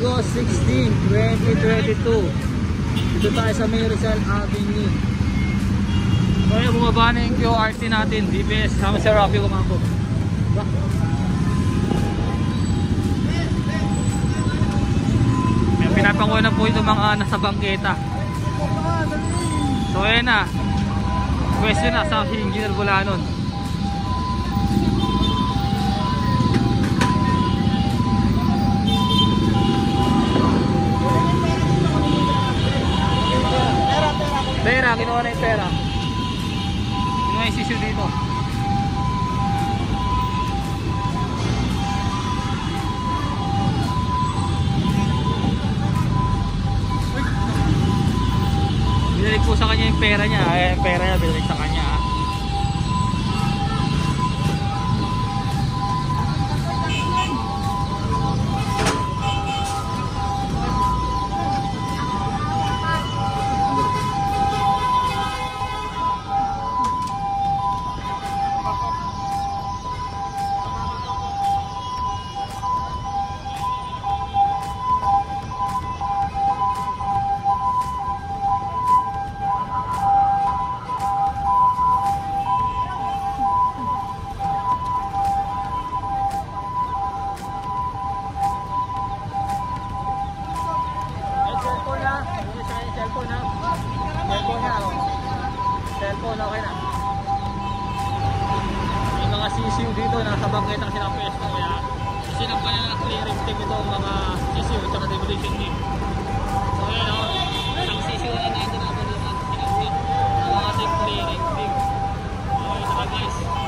August 16, 2022. Dito tayo sa May Rizal Avenue. So ayan, bumaba na yung QRT natin. DPS, kami sa Rocky kumako. May pinapanguha na po ito mga nasa bangketa. So ayan na. Question na sa Engineer Bulanon. Pera, kinuha na yung pera. Kinuha yung sisyo dito. Binalik po sa kanya yung pera niya. Ay, yung pera niya, binalik sa Kanya cellphone na. Na, oh. Cellphone, okay na. May mga sisiw dito, nasa bangketa kasi ng pesto. Kaya sinampa na ng clearing team ito, ang mga sisiw at demolition team. So, ayan, oh. Isang sisiw na nandun ako dito. Sinampa ng mga clearing team. Okay, saka guys.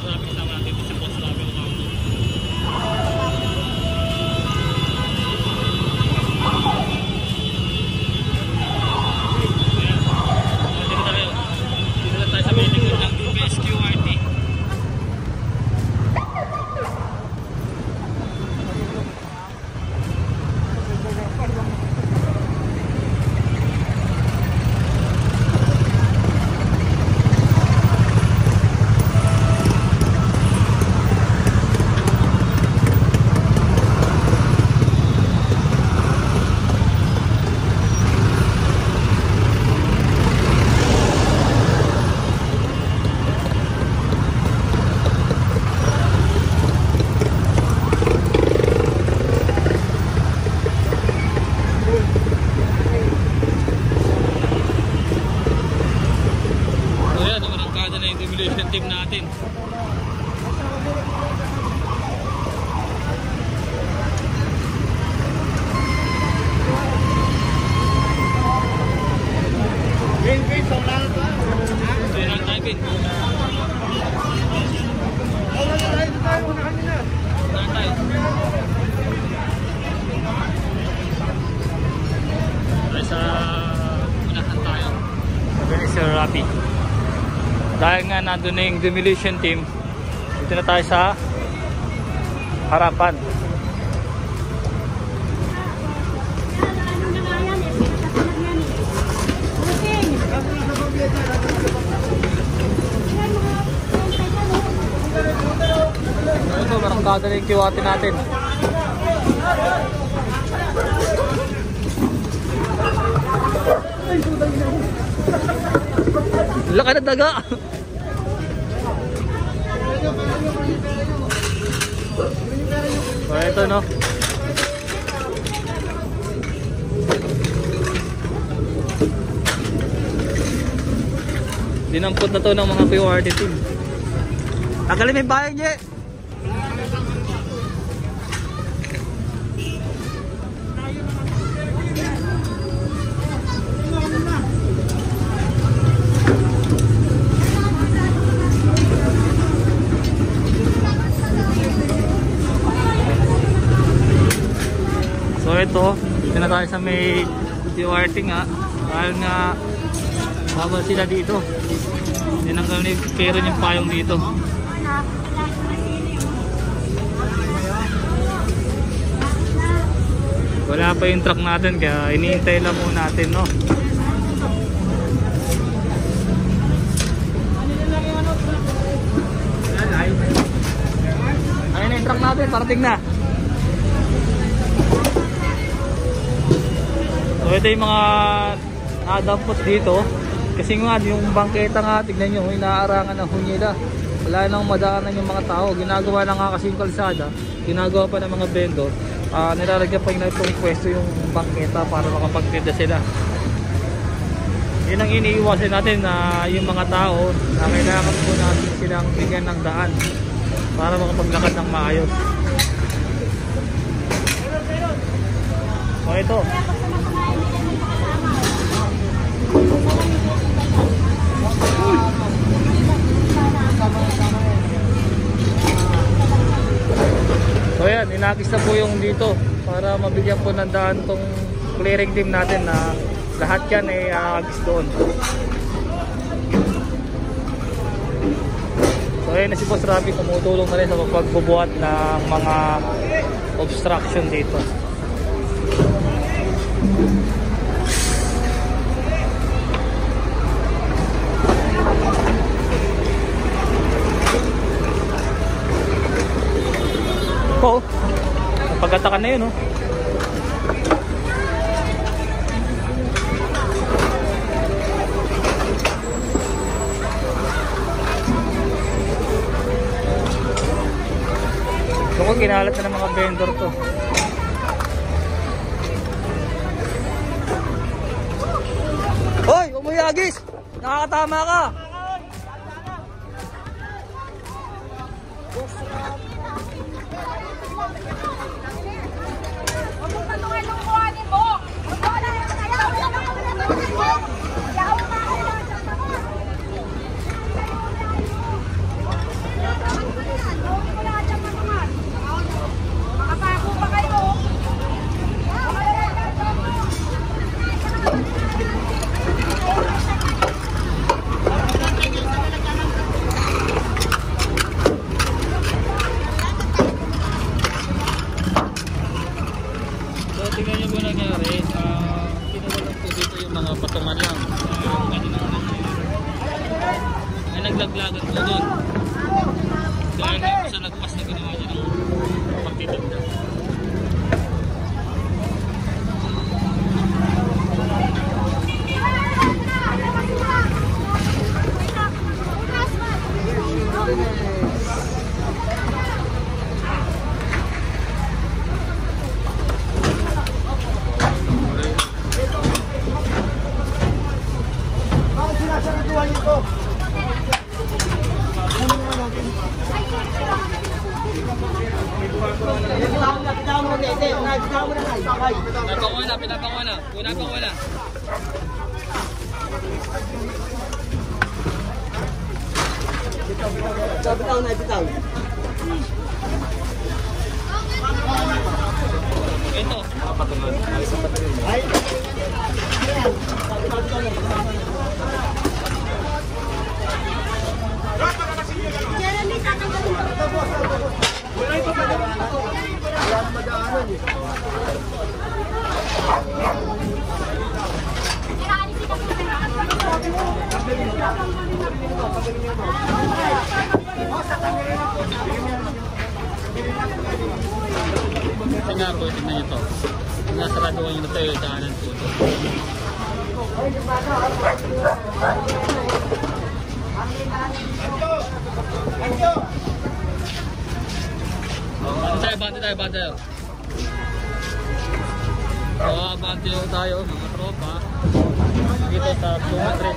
スラピザが出てきます。nandun na yung demolition team. Dito na tayo sa harapan. Ito barangkada na yung kiwate natin. Laka na daga! So, ito no. Dinampot na to ng mga PORT team. Tagalin yung bayan niya. Ito, dito na tayo sa may PORT nga. Dahil nga bawal sila dito. Tinanggal ni pero yung payong dito. Wala pa yung truck natin kaya iniintay lang muna natin no. Ayun na yung truck natin, parating na. So ito yung mga nadampot dito. Kasi nga yung bangketa nga, tignan nyo, inaarangan ng hunyila. Wala nang madaanan yung mga tao. Ginagawa na nga kasi yung kalsada. Ginagawa pa ng mga vendor. Uh, nilalagyan pa yung itong pwesto yung bangketa para makapagtinda sila. Yun ang iniiwasan natin na yung mga tao na kailangan po natin silang bigyan ng daan para makapaglakad ng maayos. So ito, So yan, inakis na po yung dito para mabigyan po ng daan tong clearing team natin na lahat yan ay aagis doon. So ayun na si Boss Rabi tumutulong na rin sa pagbubuhat ng mga obstruction dito. Po. Napagatakan na yun, oh. Ito kinalat na ng mga vendor to. Hoy, umuyagis! Nakakatama ka! Huwag mong patungan ng kuhanin mo. Wala yung kaya. Wala Ano tayo, bante tayo, bante tayo. So, bante tayo, mga tropa. Dito sa Pluma Trip.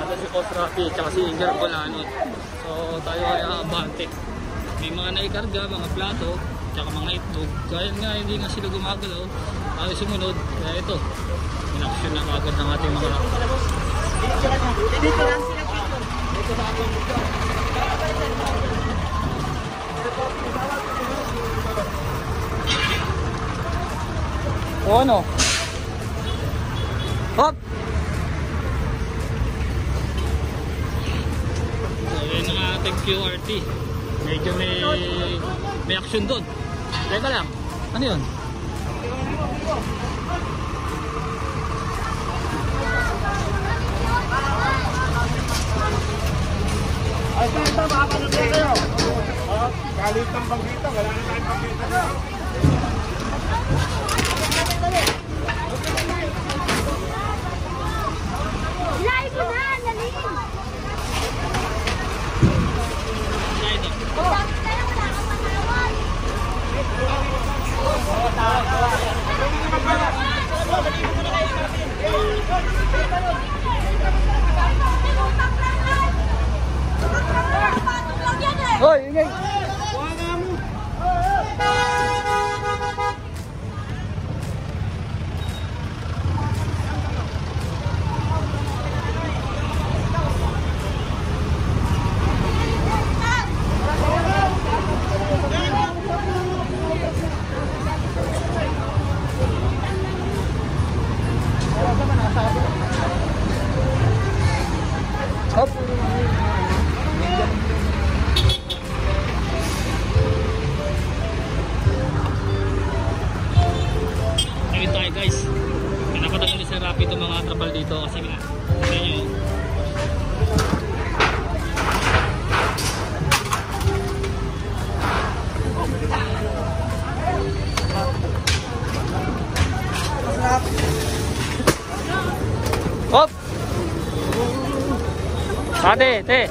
Ano si Coach Rafi, tsaka si Inger Bolano. So, tayo ay abante. May mga naikarga, mga plato, tsaka mga itlog. Kaya nga, hindi nga sila gumagalaw. Tayo sumunod. Kaya ito, inaksyon na agad ng ating mga O ano? Hop! So, yun ang ating QRT. Medyo may may action doon. Teka lang. Ano yun? Ay, tita, makapanood kayo. Oh, galit ng pagkita, wala na tayong pagkita. Hoy, ingay! Ate, te.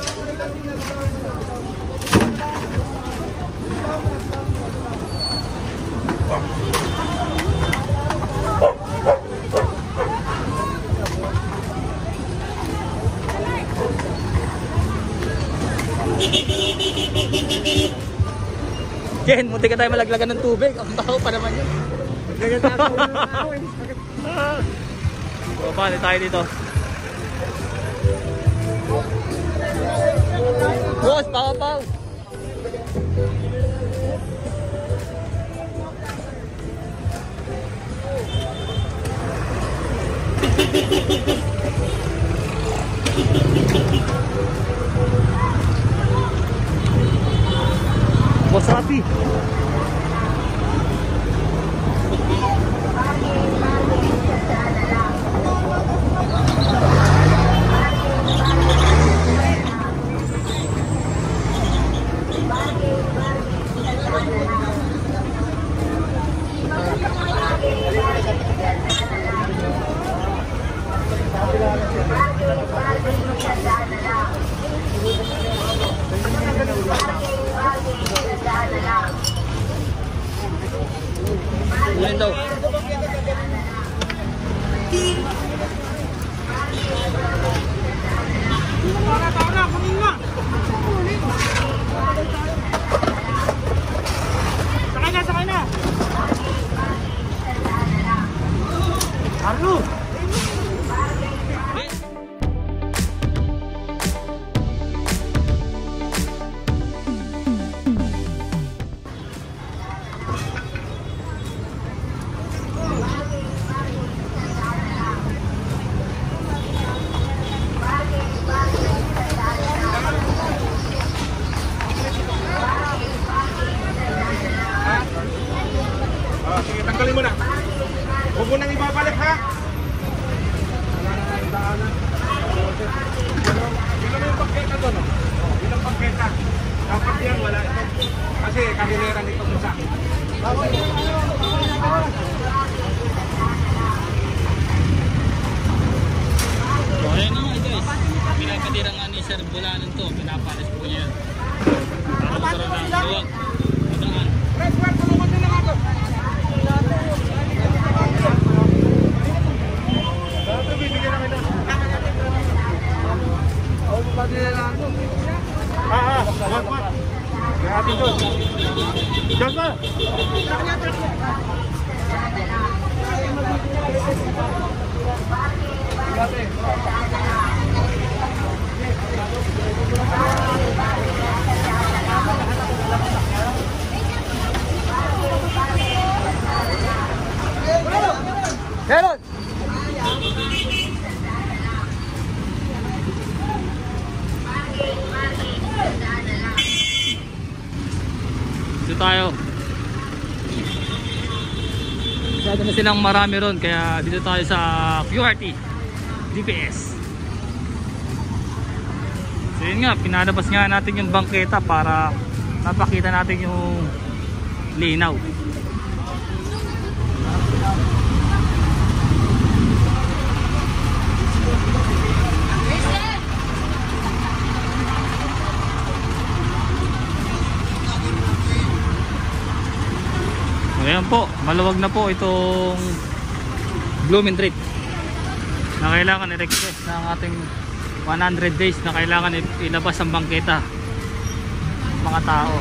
Ken, munti ka tayo malaglagan ng tubig. Ang baho pa naman yun. Ganyan na ako ng ako eh. So, paano tayo dito? Yan daw. Para tao Ah, ah, buat, buat. Hati itu. Jos, Pak. Tayo. Masyado na silang marami ron kaya dito tayo sa QRT GPS. So yun nga, pinalabas nga natin yung bangketa para mapakita natin yung linaw. Ayan po, maluwag na po itong Blooming Trip na kailangan i-request ng ating 100 days na kailangan ilabas ang bangketa mga tao